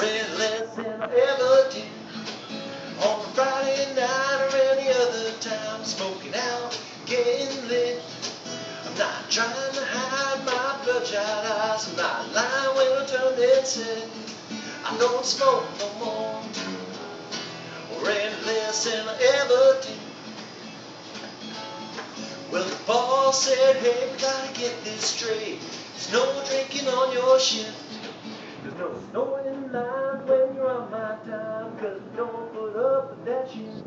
Read less than I ever did. On a Friday night or any other time, smoking out, getting lit. I'm not trying to hide my bloodshot eyes. I'm not lying when I turn dead set. I don't smoke no more. Read less than I ever did. Well, the boss said, hey, we gotta get this straight. There's no drinking on your shift. There's no snoring in line when you're on my time, cause don't put up with that shit.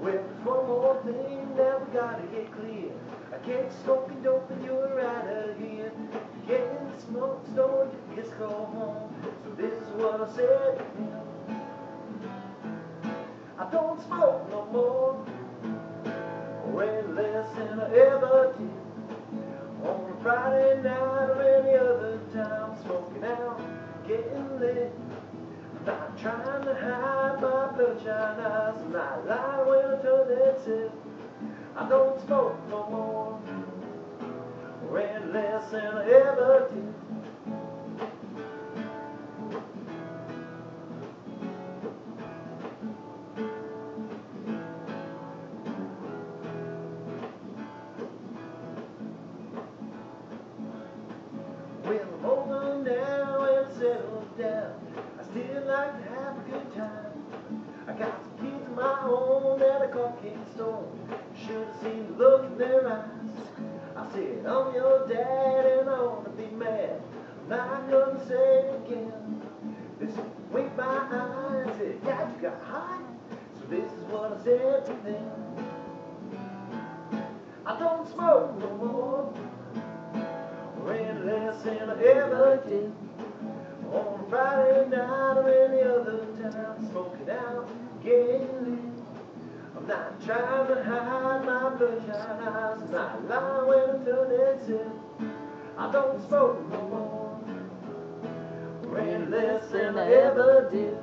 Well, one more thing that we gotta get clear. I can't smoke and dope and you're out of here. Get in the smoke store, just go home. So this is what I said. I don't smoke no more. Way less than I ever did. On a Friday night getting lit. Not trying to hide my bloodshot eyes. When I tell that's it. I don't smoke no more. Way less than I ever did. Well, now down. I still like to have a good time. I got some kids of my own that I call King Stone. Should have seen the look in their eyes. I said, I'm your dad and I want to be mad. I'm not gonna say it again. This said, wink my eyes. I said, Dad, you got high? So this is what I said to them. I don't smoke no more. Rain less than I ever did. Friday night or any other time, smoking out, getting. I'm not trying to hide my bloodshot eyes. I'm not lying when I tell that's it. I don't smoke no more. Rain less than I ever did.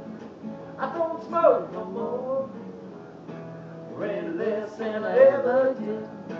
I don't smoke no more. Rain less than I ever did.